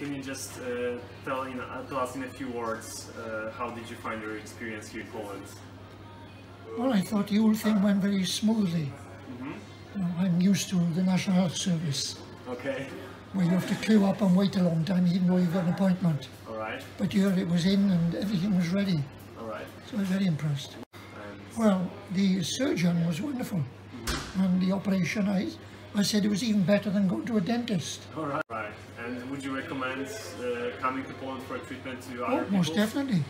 can you just uh, tell, in, uh, tell us in a few words uh, how did you find your experience here in Poland? Well, I thought the whole thing went very smoothly. Mm-hmm. I'm used to the National Health Service, Okay, where you have to queue up and wait a long time even though you've got an appointment. all right, But here it was in and everything was ready, all right. so I was very impressed. And Well, the surgeon was wonderful, and the operation, I, I said it was even better than going to a dentist. all right, right. And would uh, coming to Poland for a treatment to Oh, other most definitely.